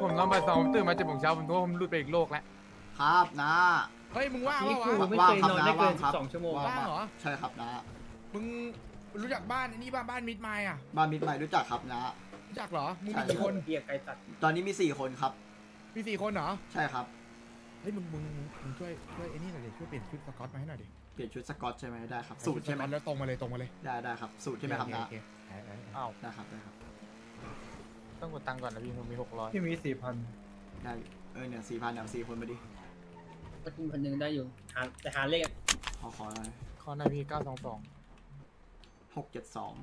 ผมนอนบ่ายสองผมตื่นมาเจ็ดโมงเช้าผมนึกว่าผมหลุดไปอีกโลกแล้ว ครับนะเฮ้ยมึงว่างนี่ปะกูวะไม่ว่างเคยครับนอนได้นะเกิว่านงครับสองชั่วโมงว่างว่างเหรอ ใช่ครับนะมึงรู้จักบ้านไอ้นี่บ้านบ้านมิดไมล์อะบ้านมิตรใหม่รู้จักครับนะ รู้จักเหรอมึงใช่มีกี่คนเกียร์ไกลตัดตอนนี้มีสี่คนครับ มีสี่คนเหรอใช่ครับ เฮ้ยมึงมึงมึงช่วยช่วยไอ้นี่หน่อยดิช่วยเปลี่ยนชุดสกอตมาให้หน่อยดิเปลี่ยนชุดสกอตใช่ไหมได้ครับ สูตรใช่ไหมสก๊อตแล้วตรงมาเลยตรงมาเลยได้ได้ครับ สูตรใช่ไหมครับโอนะเโอเคเออเออเอออ้าวได้ครับได้ครับ ต้องกดตังค์ก่อนนะพี่ผมมีหกร้อยพี่มีสี่พันได้เออเนี่ยสี่พันเนี่ยสี่คนมาดิก็กินพันหนึ่งได้อยู่หาแต่หาเลขอะขอขอหน่อยข้อหน้าพี่เก้าสองสองหกเจ็ดสอง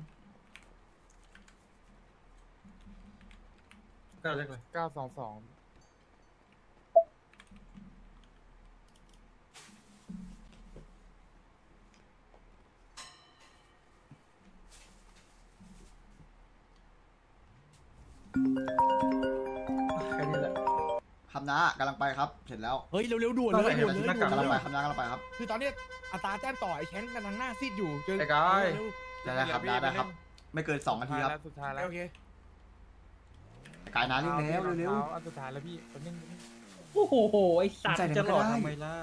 ก็เลขเลยเก้าสองสอง นะกำลังไปครับ เสร็จแล้วเฮ้ยเร็วๆด่วนต้องเลใส่ยด่วนเลยหน้ากากกำลังด่ไปวนครับนะกำลังไปครับ คือตอนเนี้ยอัตราแจ้งต่อไอ้แชงกำลังหน้าซีดอยู่เจอไอ้กาย เร็วได้แล้วครับนะได้ครับ ไม่เกินสองนาทีท้ายครับแล้วสุดท้ายๆแล้วโอเคกายนะเร็วแล้วเร็ว อันสุดท้ายแล้วพี่คนนึงโอ้โหไอสัตว์ใส่ไหนจะหลอดก็ได้ทำไมล่ะ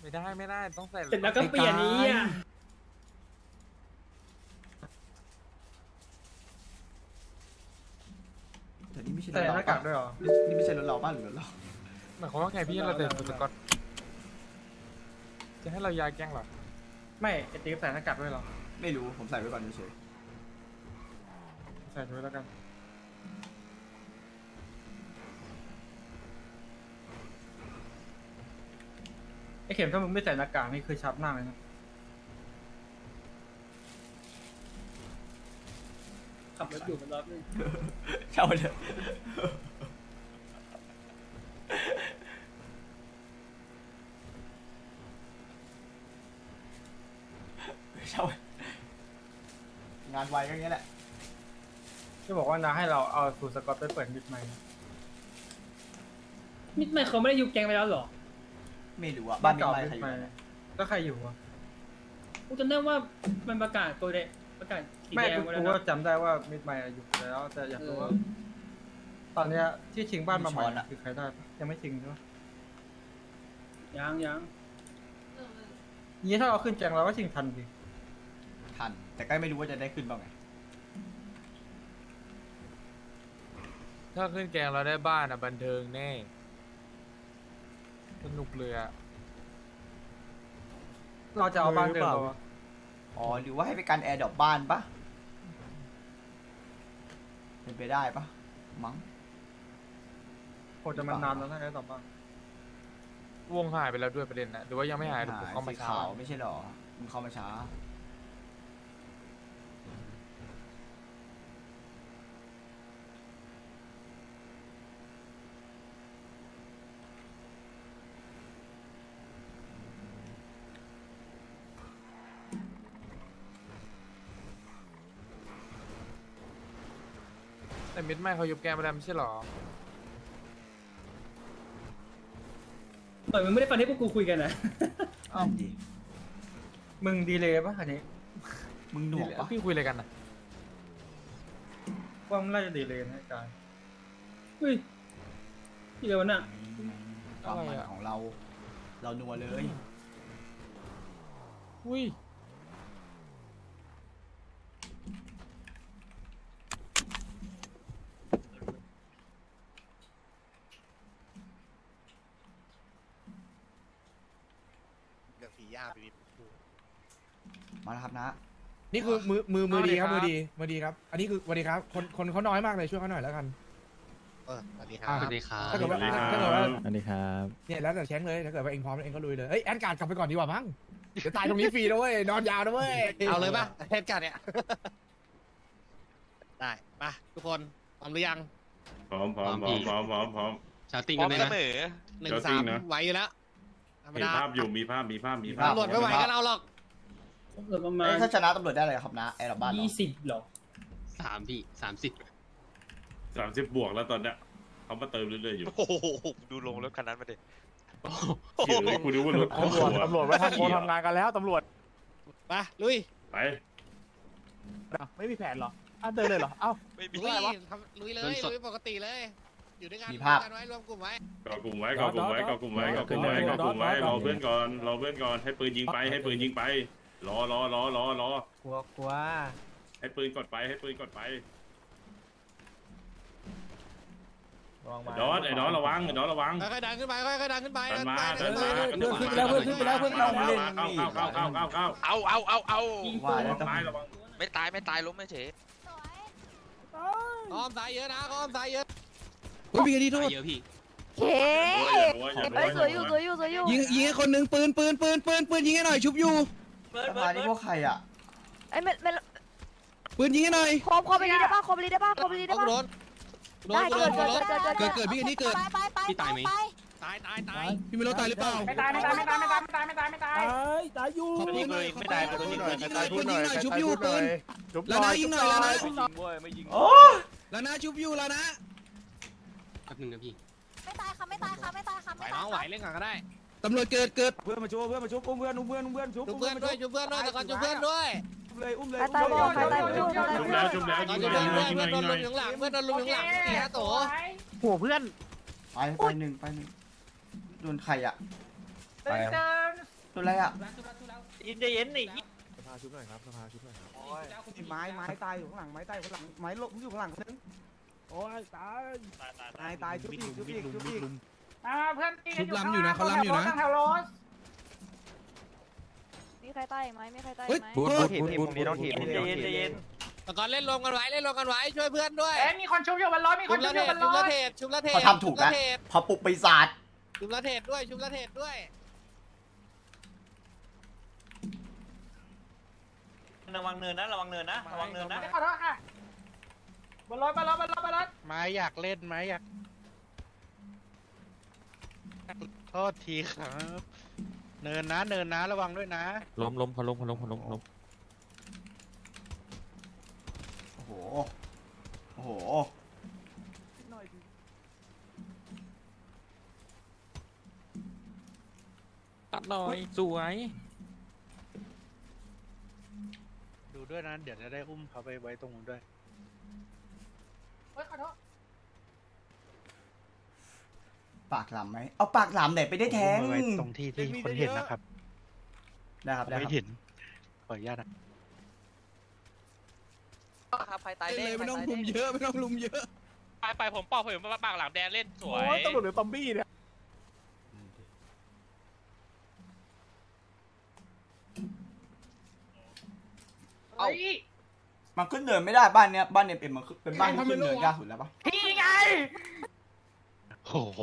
ไม่ได้ไม่ได้ต้องใส่เสร็จแล้วก็เปลี่ยนนี้อะ แต่นี่ไม่ ใช่รใส่ถหเราน้ากาปะกด้วยเหรอ นี่ไม่ใช่รถเราป้ะหรือรถเรา หมายความว่าไงพี่เราแต่สุดสกอตจะให้เรายายแกล้งเหรอ ไม่ไอติ๊กใส่หน้ากากด้วยเหรอ ไม่รู้ ผมใส่ไว้ก่อนเฉยใส่ด้วยแล้วกัน ไอเข็มถ้ามึงไม่ใส่หน้ากากนี่คือชับหน้าเลยนะ ขับรถอยู่มันรอบนึงๆเช่าเถอะเช่างานไวก็อย่างเงี้ยแหละ ที่บอกว่านาให้เราเอาสูตรสกอตไปเปิดมิดไมค์มิดไมค์เขาไม่ได้ยุบแกงไปแล้วเหรอไม่รู้อะบ้านมีเก่าใครมิใครดอยู่ไมค์เนี่ยก็ใครอยู่วะกูจำได้ว่ามันประกาศตัวเดประกาศ สีไม่แดงกูไว้แล้กูวก็นะจำได้ว่ามิดไมค์อยู่แล้ว แต่อยากรู้ว่า ตอนเนี้ยที่ชิงบ้านมาใหม่คือใครได้ปะยังไม่ชิงใช่ไหมยังยังนี้ถ้าเราขึ้นแกงเราก็ชิงทันดิทัน แต่ก็ไม่รู้ว่าจะได้ขึ้นบ้างไง ถ้าขึ้นแกงเราได้บ้านอะบันเทิงแน่ สนุกเลยอะ เราจะเอาบ้านเดิมเออหรือเปล่าปะวะ อ๋อ หรือว่าให้ไปการแอร์ดรอปบ้านปะ เป็นไปได้ปะมั้งโหจะมันนานแล้วถ้าได้ต่อบ้านวงหายไปแล้วด้วยประเด็นนะหรือว่ายังไม่หายหรือผมเข้ามาสีช้าขาวไม่ใช่หรอมึงเข้ามาช้า แต่มิดไม่เขายุบแกงไปแล้วไม่ใช่หรอเปิดมึงไม่ได้ฟังที่พวกกูคุยกันนะอ้าวดิมึงดีเลยปะอันนี้มึงหนวกปะพี่คุยอะไรกันนะว่ามันน่าจะดีเลยนะกายเฮ้ยที่เดียวน่ะความมันของเรา เรานัวเลย อุ้ย เรื่องผีย่าไปมีพูดมาแล้วครับนะ นี่คือมือมือมือดีครับมือดีมือดีครับ อันนี้คือสวัสดีครับ คนคนเขาน้อยมากเลยช่วยเขาหน่อยแล้วกัน เออสวัสดีครัอ่าบสวัสดีครับ ถ้าเกิดว่าถ้าเกิดว่าสวัสดีครับเนี่ยแล้วแต่แชงเลยถ้าเกิดว่าเองพร้อมเองก็ลุยเลยเอ้ยแอนการ์ดกลับไปก่อนดีกว่ามั้งเดี๋ยวตายตรงนี้ฟรีนะเว้ยนอนยาวนะเว้ยเอาเลยป่ะเหตุการณ์เนี้ยได้มาทุกคนพร้อมหรือยังพร้อมพร้อมพร้อมพร้อมพร้อมพร้อม ชาร์ติ้งพร้กัอนมเลยเสนะมอหนึ่งเดี๋ยวสามจริงนะไหวอยู่แล้ว ธรรมเห็นดาภาพอยู่มีภาพมีภาพมีภาพตำรวจไม่ไหวกันเอาหรอกเหลือประมาณเอ้ยถ้าชนะตำรวจได้อะไรครับนะแอร์ดรอปบ้านเหรอยี่สิบหรอสามพี่สามสิบสามสิบบวกแล้วตอนเนี้ยเขามาเติมเรื่อยๆอยู่โอ้โหดูลงรถคันนั้นมาดิเขียเลยกูรู้ว่ารถตำรวจตำรวจไว้ทำโคทำงานกันแล้วตำรวจมาลุยไปไม่มีแผนหรออะเดินเลยเหรอเอ้าไม่มีลุยทำลุยเลยลุยปกติเลย อยู่ด้วยกันมีภาพ รวมกันไว้รวมกลุ่มไว้ก่อกลุ่มไว้ก่อกลุ่มไว้ก่อกลุ่มไว้ก่อกลุ่มไว้ก่อกลุ่มไว้รอเพื่อนก่อนรอเพื่อนก่อนให้ปืนยิงไปให้ปืนยิงไป รอรอรอรอรอกลัวกลัวให้ปืนกดไปให้ปืนกดไปดอสไอ้ดอสระวังไอ้ดอสระวัง ค่อยๆดันขึ้นไปค่อยๆดันขึ้นไปเดินมาดัเดินขึ้มาไปเดินมาขึ้นไปแล้วเพื่อนขึ้นไปแล้วเพื่อนเข้าเข้าเข้าเข้าเข้าเข้าเข้าเอาเอาเอาเอาว่าแล้วต้องซ้ายระวังไม่ตายไม่ตายล้มไม่เฉยอ้อมซ้ายเยอะนะอ้อมซ้ายเยอะ เฮ้ยพี่กระดีโทษเยอะพี่เคเฮ้ยสวยอยู่สวยอยู่สวยอยู่ยิงยิงให้คนหนึ่งปืนปืนปืนปืนปืนยิงให้หน่อยชุบอยู่สภานี่พวกใครอะไอ้เมเมปืนยิงให้หน่อยคอมคอมไปดีได้ป่ะคอมไปดีได้ป่ะคอมไปดีได้ป่ะโดนได้เกิดเกิดเกิดเกิดพี่กระดีเกิดพี่ตายไหมตายตายตายพี่ไม่รู้ตายหรือเปล่าไม่ตายไม่ตายไม่ตายไม่ตายไม่ตายไม่ตายไม่ตายตายอยู่ปืนเลยไม่ตายปืนหน่อยตายปืนหน่อยชุบอยู่ปืนแล้วนะยิงหน่อยแล้วนะโอ้แล้วนะชุบอยู่แล้วนะ แป๊บนึงนะพี่ไม่ตายค่ะไม่ตายค่ะไม่ตายค่ะไหวไม่ตายน้องไหวเล่นก่อนก็ได้ตำรวจเกิดเกิดเพื่อนมาชุบเพื่อนมาชุบอุ้มเพื่อนอุ้มเพื่อนอุ้มเพื่อนชุบจุบเพื่อนด้วยจุบเพื่อนด้วยแต่ก่อนจุบเพื่อนด้วยเลยอุ้มเลยใครตายบอกใครตายไม่รู้ใครตายชุบไม่แล้วรู้ชุบแล้วก่อยินงจุบหน่เพื่ออยนยิเพื่งอนหน่อยเพื่อนยิงโดหนน่อยลุมอยู่ข้างหลังเพื่อนโดนลุมอยู่ข้างหลังเสียโตหัวเพื่อนไปไปหนึ่งไปหนึ่งโดนใครอะเดินเดินโดนอะไรอะยินใจเย็นนี่สภาชุบหน่อยครับสภาชุบหน่อยครับไม้ไม้ตายอยู่ข้างหลังไม้ตายอยู่ข้างหลังไม้ลบอยู่ข้างหลังคนนึง โอ้ยตายตายตายชุบอีกชุบอีกชุบอีกอ่าเพื่อนตีชุบล้ำอยู่นะเขาล้ำอยู่นะแถวรถมีใครตายอีกไหมมีใครตายเฮ้อียกไหมพูดทีมทีมนี้ต้องทีมใจเย็นใจเย็นแต่ก่อนเล่นรวมกันไว้เล่นรวมกันไว้ช่วยเพื่อนด้วยเอ้ยมีคนชุบอยู่บนรถมีคชุนบชุละบอเทยู่ศบนรชุบละถเทศชุบละเทศเขาทำถูกนะพอปลุกปีศาจชุบละเทศด้วยชุบละเทศด้วยระวังเนินนะระวังเนินนะระวังเนินนะขอโทษค่ะบ นรถบนรถบนรถบนรถไม้อยากเล่นไหมอยากโทษทีครับ เนินนะเนินนะระวังด้วยนะ ล้มล้มพอล้มพอล้มพอล้มล้มโอ้โห โอ้โห ตัดหน่อยสวยดูด้วยนะ เดี๋ยวจะได้อุ้มเขาไปไว้ตรงนู้นด้วยเฮ้ยขอโทษปากหลามไหมเอาปากหลามไหนไปได้แทงไว้ตรงที่ที่คนเห็นนะครับได้ครับได้คไม่รับ เห็นขออนุญาตนะ ครับใครตายเล่นเด้เลยไม่ต้องลุมเยอะไม่ต้องลุมเยอะ ไปไปผมปอกผมปากหลังแดงเล่นสวยโอ้ยตำรวจหรือซอมบี้เนี่ย มันขึ้นเนินไม่ได้บ้านเนี้ยบ้านเนี้ยเป็นมันขึ้นเป็นบ้านที่ขึ้นเนินยากสุดแล้วปะพี่ไงโอ้โห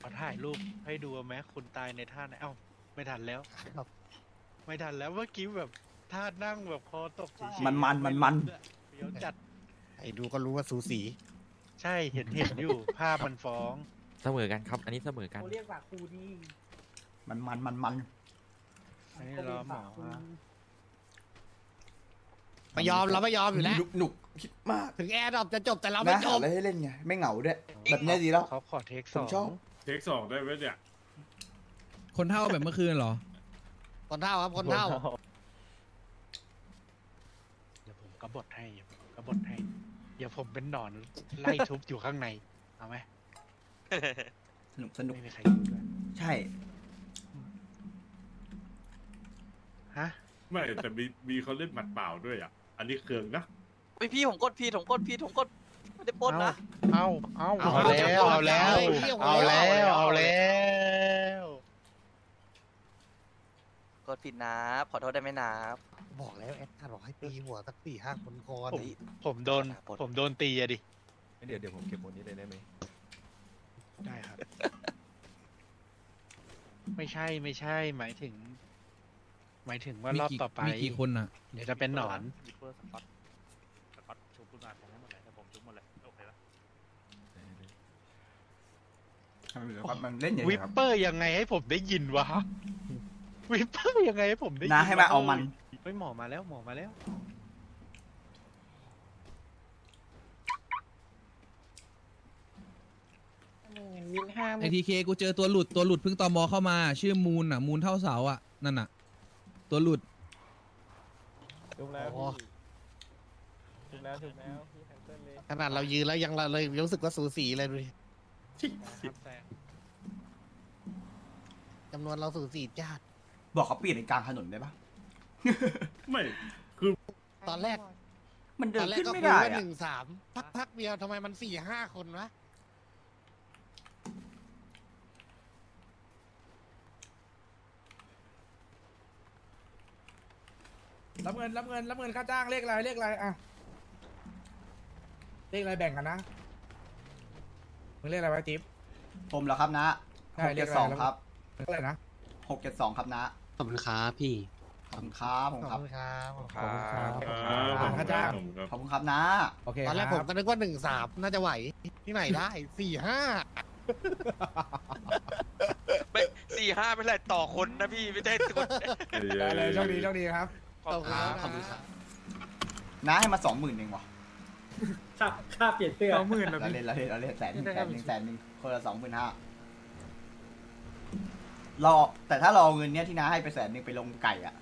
ขอถ่ายรูปให้ดูไหมคุณตายในท่าไหนเอ้าไม่ทันแล้วไม่ทันแล้วเมื่อกี้แบบท่านั่งแบบคอตกเฉยๆมันมันมันมันเดี๋ยวจัดไอ้ดูก็รู้ว่าสูสี ใช่เห็นเห็นอยู่ ภาพมันฟ้อง เสมอกันครับ อันนี้เสมอกัน เขาเรียกว่ากูดีมันมันมันมันอันนี้รอหมอไม่ยอมเราไม่ยอมอยู่แล้วหนุกหนุกคิดมากถึงแอร์ดรอปจะจบแต่เราไม่นะจหาบ อะไรให้เล่นไง ไม่เหงาด้วย แบบเนี้ยดีแล้วเขาขอเทคผสอมงชอบ เทคสองได้ไหมเนี่ยคนเท่าแบบเมื่อคืนเหรอ คนเท่าครับคนเท่า เดี๋ยวผมกบฏให้เดี๋ยวผมกบฏให้เดี๋ยวผมเป็นหนอนไล่ทุบอยู่ข้างใน เอาไหมสนุกสนุก ไม่มีใครรู้ด้วยใช่ ฮะ ไม่แต่มีมีเขาเล่นหมัดเปล่าด้วยอะ อันนี้เคืองนะพี่พี่ผมกดพี่ผมกดพี่ผมกดไม่ได้ปนนะ เอาเอาเอาเอาแล้ว เอาแล้ว เอาแล้ว เอาแล้ว กดผิดนะขอโทษได้ไหมนะ บอกแล้วแอดการบอกให้ตีหัวสักสี่ห้าคนก่อนผม ผมโดนผมโดนตีอะดิ เดี๋ยวเดี๋ยวผมเก็บหมดนี้เลยได้ไหมได้ครับ ไม่ใช่ไม่ใช่ หมายถึง หมายถึงว่ารอบต่อไป มีกี่คนอะ เดี๋ยวจะเป็นหนอนมันเล่นอย่างวินี้ปครับเปอร์ยังไงให้ผมได้ยินวะ วิปเปอร์ยังไงให้ผมได้ยินนะให้มาเอามัน เฮ้ยหมอมาแล้วหมอมาแล้ววมินห้าไอทีเคกูเจอตัวหลุดตัวหลุดเพิ่งตอมอเข้ามา ชื่อมูนอะ มูนเท่าเสาอะ นั่นอะ ตัวหลุด ถูกแล้วอ๋อถูกแล้วถูกแล้วพี่แคนเซิลเลยขนาดเรายืนแล้วยังเราเลยรู้สึกว่าสูสีเลยดูดิจำนวนเราสูสีจ้าด บอกเขาเปลี่ยนในกลางถนนได้ปะ ไม่ ตอนแรก มันตเดิอนนแรกขึ้นก็ไม่คุยได้ว่าหอะนึ่งสามพักพักเดียวทำไมมันสี่ห้าคนวะรับเงินรับเงินรับเงินค่าจ้างเลขอะไรเลขอะไรอะเลขอะไรแบ่งกันนะมึงเลขอะไรไว้ติ๊บ ผมเหรอครับนะใช่หกเรีเจ็ยดกอะไรสองแล้ว ครับเลขอะไรนะหกเจ็ดสองครับนะ ขอบคุณครับพี่ ขอบคุณครับผมขอบครับคุณครับขอบคุณครับครับค่าจ้างผมครับขอบคุณครับนะ โอเคตอนแรกคผมรับก็นึกว่าหนึ่งสามน่าจะไหวที่ไหนได้สี่ห้าไม่สี่ห้าไม่เป็นไรต่อคนนะพี่ไม่ได้คนได้เลยโชคดีโชคดีครับขอบคุณครับขอบคุณครับนะให้มาสองหมื่นเองวะค่าค่าเปลี่ยนเสื้อสองหมื่นเหรอเราพี่เล่นเราเล่นเราเล่นแสนหนึ่งไม่แสได้นหนึ่งครับแสนหนึ่งคนละสองหมื่นห้า เราแต่ถ้าเราเอาเงินเนี้ยที่น้าให้ไปแสนหนึ่งไปลงไก่อะ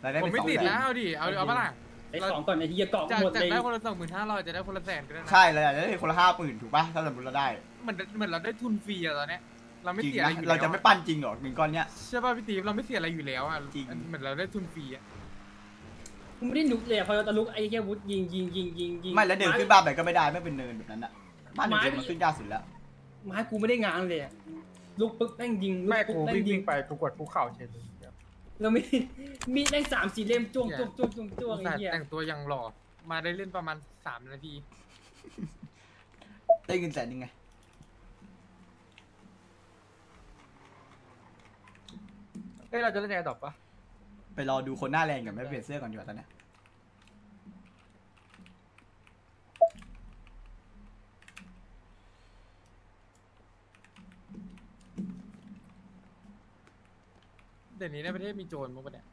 เราได้ผมไปไม่สองติดแสนแล้วเอาดิ เอาเอาปะล่ะไอ้ของก่อนไอ้ที่จะเกาะจากหมดจากเลยได้คนละสองหมื่นห้าเราจะได้คนละแสนก็ได้นะ ใช่เลยอาจจะได้คนละห้าหมื่นถูกปะถ้าสมมติเราได้เหมือนเหมือนเราได้ทุนฟรีอะตอนเนี้ย เราไม่จริงเสียอะไรนะอยู่เราแล้วจะไม่ปั้นจริงเหรอเงินก้อนเนี้ย ใช่ป่ะพี่ตีฟเราไม่เสียอะไรอยู่แล้วอะจริง เหมือนเราได้ทุนฟรีอะกูไม่ได้ลุกเลยอะพอตะลุกไอ้แค่วุฒยิงยิงยิงยิงยิงไม่แล้วเดินขึ้นบ้านไปก็ไม่ได้ไม่เป็นเนินแบบนั้นอะบ้านเดินไม้มันขึ้นยากสุดแล้ว ไม้กูไม่ได้งานเลยอะ ลุกปุ๊บแม่งยิงลุไม่ปุ๊บกูแม่งวิ่งยิวิ่งงไปกูกดภูเข่าเฉยเลยแล้วมีมีดแม่งสามสี่เล่มจ้วงจ้วงจ้วงจ้วงจ้วงอุตไอ้ส่าห์เหี้ยแต่งตัวยังหล่อ มาได้เล่นประมาณสามนาที ได้เงินแสนหนึ่งไง เอ้ยเราจะเล่นยังไงต่อปะไปรอดูคนหน้าแรงก่อนไม่เปลี่ยนเสื้อก่อนดีกว่าตอนเนี้ย ดี๋ยวนี้ในประเทศมีโจรมั้งปะเนี่ย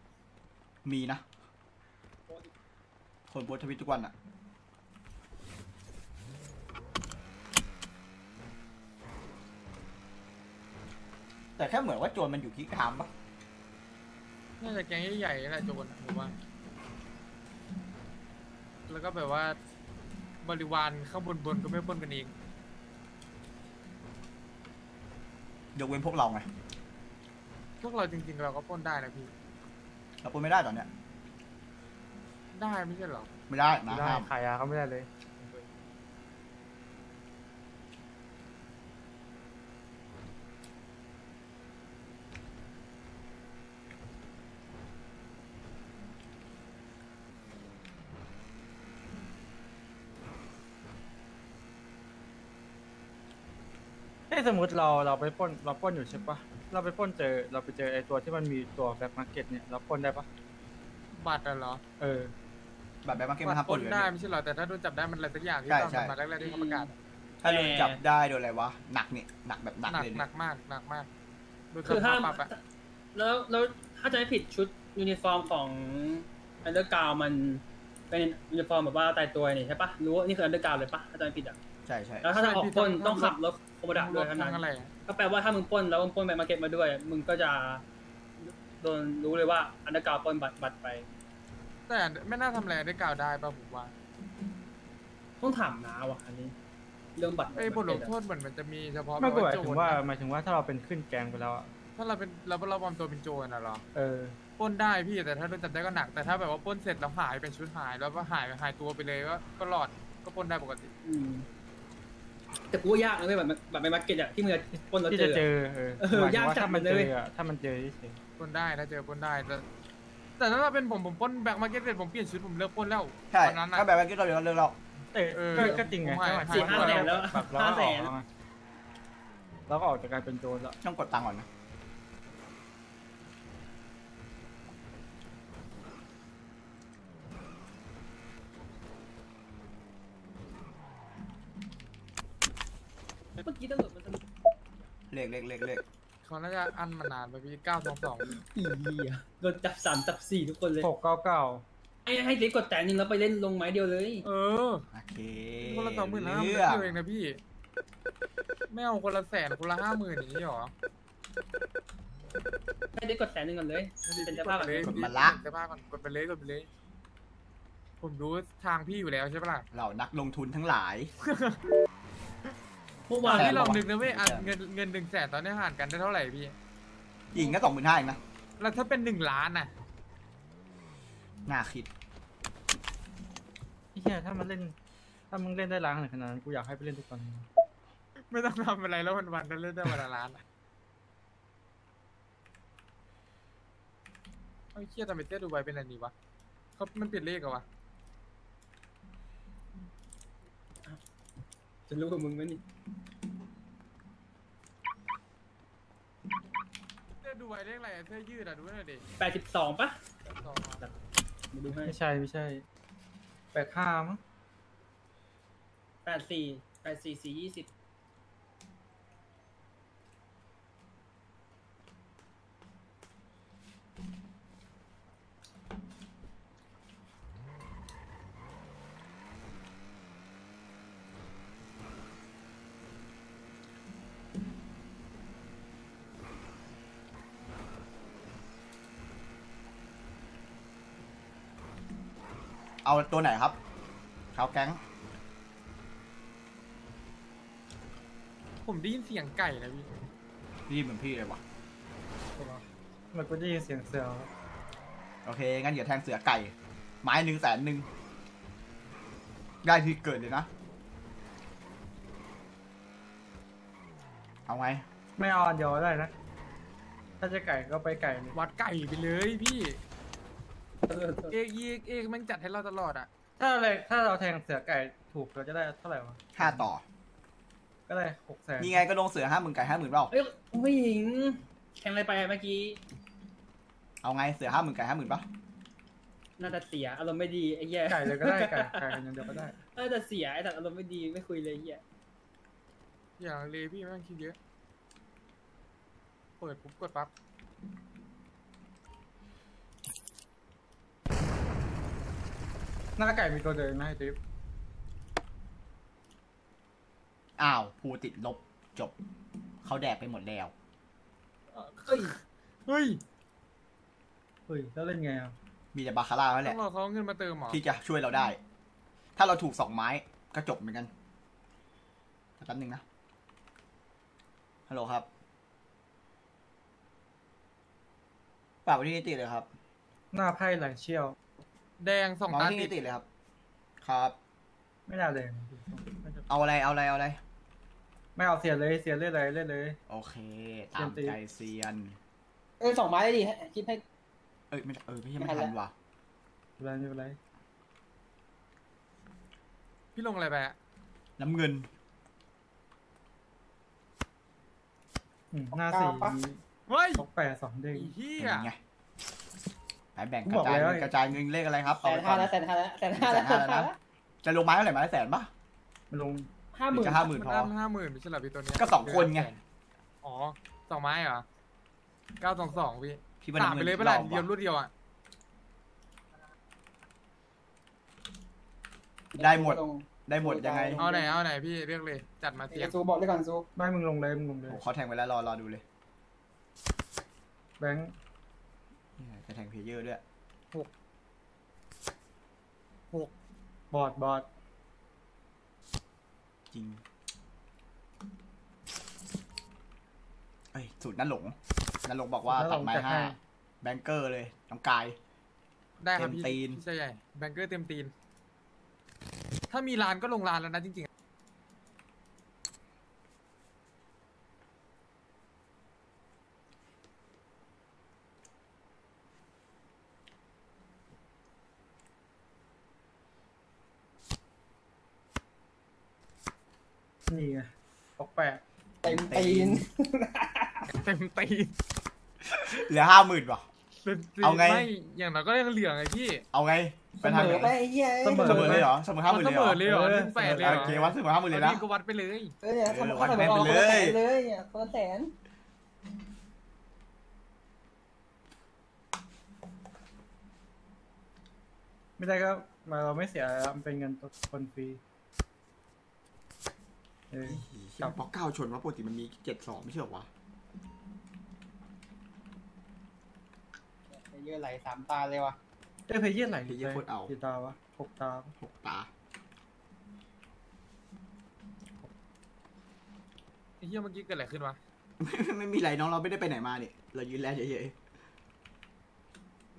มีนะ คนโพสต์ทวิตทุกวันอะแต่แค่เหมือนว่าโจรมันอยู่ที่ทามปะน่าจะแก๊งใหญ่ๆแหละโจรอะผมว่า แล้วก็แบบว่า บริวารข้างบนบนๆก็ไม่ปล้นกันเอง ยกเว้นพวกเราไง พวกเราจริง ๆ เราก็ปล้นได้นะพี่ เราปล้นไม่ได้ตอนเนี้ย ได้ไม่ใช่เหรอไม่ได้นะได้ห้ามขายยาเขาไม่ได้เลยเฮ้ยสมมติเราเราไปปล้นเราปล้นอยู่ใช่ปะ เราไปปล้นเจอ เราไปเจอไอ้ตัวที่มันมีตัว black market เนี่ยเราปล้นได้ปะบัตรอะเหรอเออแบบ black market บัตรทำปล้นเลยได้ไม่ใช่เหรอแต่ถ้าโดนจับได้มันอะไรสักอย่างที่ใช่ตอนใช่ มาแรกๆที่เขาประกาศอะถ้าโดนจับได้โดนอะไรวะ หนักเนี่ยหนักแบบหนักหนักเลยหนัเนี่ยกมากหนักมากโดนคือถ้าปรับอะแล้วแล้วถ้าจะไม่ผิดชุดยูนิฟอร์มของ underground มันเป็นยูนิฟอร์มแบบว่าตายตัวนี่ใช่ปะรู้ว่านี่คือ underground เลยปะถ้าจะไม่ผิดอะใช่ใช่แล้วถ้าจะออกปล้นต้องขับรถโคโมดะด้วยเท่าทั้นั้งนอะไรอะ ก็แปลว่าถ้ามึงปล้นแล้วมึงปล้นแบ็คมาร์เก็ตมาด้วย มึงก็จะโดนรู้เลยว่าอันเดอร์กราวปล้นบัตรบัตรไป แต่ไม่น่าทำอะไรได้กล่าวได้ป่ะผมว่าต้องถามน้าว่ะอันนี้ เรื่องบัตรไอ้บทลงโทษเหมือนมันจะมีเฉพาะไม่แบบก็หมายโจถึงรว่านะหมายถึงว่าถ้าเราเป็นขึ้นแกงไปแล้วอะถ้าเราเป็นเราเราปลอมตัวเป็นโจรน่ะเหรอเออปล้นได้พี่แต่ถ้าโดนจับได้ก็หนักแต่ถ้าแบบว่าปล้นเสร็จแล้วหายเป็นชุดหายแล้วก็หายหายตัวไปเลยก็ก็รอดก็ปล้นได้ปกติ อืม แต่กูว่ายากนะเว้ยแบบแบบไปมาร์เก็ตอะที่มึงจะปล้นแล้วที่เจจะอ เจอะอเออเออหมายถึงยากว่าจัดถ้ามันเลเจย ออะถ้ามันเจอเฉยปล้นได้ถ้าเจอปล้นได้แต่แต่ถ้าเป็นผมผมปล้นแบ็คมาร์เก็ตเสร็จผมเปลี่ยนชุดผมเลิกปล้นแล้วใช่ตอนนั้นอะถ้าแบบมาเก็ตเราเดี๋ยวเราเลิกเราเออเออก็ก็จริงไงผมหายก็สี่ห้าแสนแล้วแบบเราห้าก็แสออกนแล้วไงเราก็ออกจากการเป็นโจรแล้วต้องกดตังค์ก่อนนะ เมื่อกี้ตำรวจมันเลขเลขเลขเลขเขาน่าจะอั้นมานานไปพี่เก้าสองสองอีอะโดนจับสามจับสี่ทุกคนเลยหกเก้าเก้าให้ให้เล็กกดแต่หนึ่งแล้วไปเล่นลงไม้เดียวเลย เออ โอเคคนละสองหมื่นห้าเรื่เดีองยวเองนะพี่ ไม่เอาคนละแสนคนละห้าหมื่นอย่างนี้หรอให้ได้กดแสนหนึ่งก่อนเลย เป็นเจ้าภาพก่อนเลยกดมาละเจ้าภาพก่อนกดไปเลยกดไปเลย ผมรู้ทางพี่อยู่แล้วใช่ปะล่ะเรานักลงทุนทั้งหลาย เมื่อวานแสพี่ลองบอกว่านึกนะเว้ยอันแสนเงินเงินหนึ่งแสนตอนนี้ห่างกันได้เท่าไหร่พี่ หญิงก็สองหมื่นห้าเองนะ แล้วถ้าเป็นหนึ่งล้านน่ะน่าคิดไอ้เหี้ยถ้ามันเล่น ถ้ามึงเล่นได้ล้างขนาดนั้นกูอยากให้ไปเล่นทุกวันไม่ต้องทำอะไรแล้ววันวันๆนั้นเล่นได้วันละล้านอะไอ้ยเคียทำไมเต้ดูไบเป็นอันนี้วะเขามันเปลี่ยนเลขเหรอวะ จะรู้กับมึงไหมนี่เต้ดูไบเลขอะไรอะเสื้อยืดอะดูหน่อยดิแปดสิบสองปะสองอะมาดูให้ไม่ใช่ไม่ใช่แปดห้ามั้งแปดสี่แปดสี่สี่ยี่สิบ เอาตัวไหนครับเขาแก๊ง ผมได้ยินเสียงไก่นะพี่พี่เหมือนพี่เลยว่ะมันก็ได้ยินเสียงเสือโอเค งั้นเดี๋ยวแทงเสือไก่ ไม้หนึ่งแสนหนึ่ง ได้ที่เกิดเลยนะ เอาไง ไม่เอาอันเดียวได้นะ ถ้าจะไก่ก็ไปไก่เลยวัดไก่ไปเลยพี่ เอกเอกเอกมันจัดให้เราตลอดอะถ้าอะไรถ้าเราแทงเสือไก่ถูกเราจะได้เท่าไหร่วะห้าต่อ ก็ได้หกแสนนี่ไงก็ลงเสือห้าหมื่นไก่ห้าหมื่นเปล่าเอ้ยผู้หญิงแข่งอะไรไปอะเมื่อกี้ เอาไงเสือห้าหมื่นไก่ห้าหมื่นป่ะน่าจะเสียอารมณ์ไม่ดีไอ้เหี้ยไก่เลยก็ได้ไก่ไก่กันอย่างเดียวก็ได้น่าจะเสียไอ้แต่อารมณ์ไม่ดีไม่คุยเลยไอ้เหี้ยอย่างเลยพี่ไม่ต้องคิดเยอะ เปิดปุ๊บกดปั๊บ หน้าไก่มีตัวเดินไหมติ๊บอ้าวภูติดลบจบ เขาแดกไปหมดแล้ว เฮ้ย เฮ้ยแล้วเล่นไงอะมีแต่บาคาร่าแล้วแหต้อละ งรอเขาเอาเงินมาเติมเหรอที่จะช่วยเราได้ ถ้าเราถูกสองไม้ก็จบเหมือนกันแป๊บนึงนะ ฮัลโหลครับฝากไว้ที่นิติเลยครับ หน้าไพ่ไหลเชี่ยว แดงสองมองตาที่ตินิดติเลยครับ ครับ ไม่น่าเลยน่าจะเอาอะไร เอาอะไร เอาอะไร ไม่เอาเสียเลยเสียเล่นเลยเล่นเลย โอเค ตามใจเซียน เอ้ยสองไม้ได้ดิคิดให้ เอ้ยไม่เออไม่ใช่ไม่ไม่ทันทันแล้ว ว่ะ ไม่เป็นไรไม่เป็นไรพี่ลงอะไรไปอะน้ำเงิน อืมหน้าสี่มีเฮ้ยตกแปดสองเด้ง ไอ้เหี้เป็ยนไง ไปแบ่งกูกบระอกจายแล้วเงินกระจายเงินเลขอะไรครับแสเอานไปก่ห้าอนแล้วแสนห้าแล้วแสนห้าแสแล้วนห้าแล้วนะจะลงไม้เท่าไหร่ไม้ละแสนปะมันลงห้าหหรืมื่อนจะห้าหมื่นมันพออันห้าหมื่นไม่ใช่เหรอพี่ตัวเนี้ยก็สองคนไงอ๋อสองไม้เหรอเก้าสองสองพี่พี่ว่าสามน้ำไปเงินเลยพี่เปะรล่าอบเดียวว่ะรุ่นเดียวอะได้หมดได้หมดยังไง เอาไหนเอาไหนพี่เรียกเลย จัดมาเตรียมซูบอกเลยก่อนซูไม่มึงลงเลยมึงลงเลยโอ้เขาแทงไปแล้วรอรอดูเลย แบงค์จะ แทงเพลเยอร์ด้วยบอดบอดจริงเอ้ยสูตรนั่นหลงนั่นหลงบอกว่าตัดไม้ห้าแบงเกอร์เลยน้องกาย ได้ครับเต็มพี่ตีน พี่ชายใหญ่แบงเกอร์เต็มตีน ถ้ามีร้านก็ลงร้านแล้วนะจริงๆ นี่ไงตกแปดเต็มตีนเต็มตีนเหลือห้าหมื่นว่ะเต็มตีนเอาไงไม่อย่างน้อยก็ได้เหลืองไงพี่ เอาไงไปทางไหนไอ้เหี้ยเสมอเสมอเลยเหรอเสมอห้าหมัมื่นนเสเลยเหรมออเลยเหรอหนึ่งแปดเลยเหรอโอเควัดเสมอห้าหมื่นเลยนะพี่ก็วัดไปเลยเออเนี่ยเออวัดแม่งไปเลยเลยเนี่ยคนละแสนไม่ได้ก็มาเราไม่เสียแล้วมันเป็นเงินคนฟรี เออเชี่ยบอกเก้าชนว่าปกติมันมีเจ็ดสองไม่ใช่เหรอวะเยอะไหลสามตาเลยวะเอ้ยเพย์เยอร์ไหลเพย์เยอร์โคตรเอา กี่ตาวะหกตาหกตาไอ้เหี้ยเมื่อกี้เกิดอะไรขึ้นวะไม่ไม่มีไรน้องเราไม่ได้ไปไหนมาเนี่ยเรายืนแลเฉย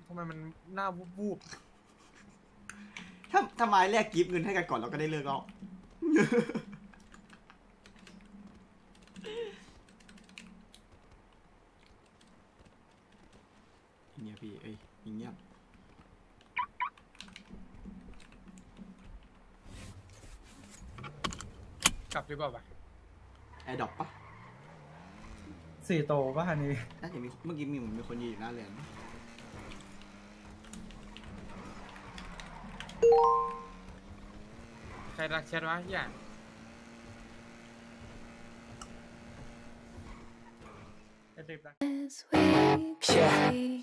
ทำไมมันหน้าวูบๆถ้าถ้าไม้แรกกิฟต์เงินให้กันก่อนเราก็ได้เลิกแล้ว เงียบ พี่เอ้ยเงียบๆกลับดีกว่าปะ airdrop ปะสี่โตป่ะอันนี้ น่าจะมีเมื่อกี้มีเหมือนมีคนยืนอยู่หน้าเรือนใครรักแชทวะเหี้ย Yeah,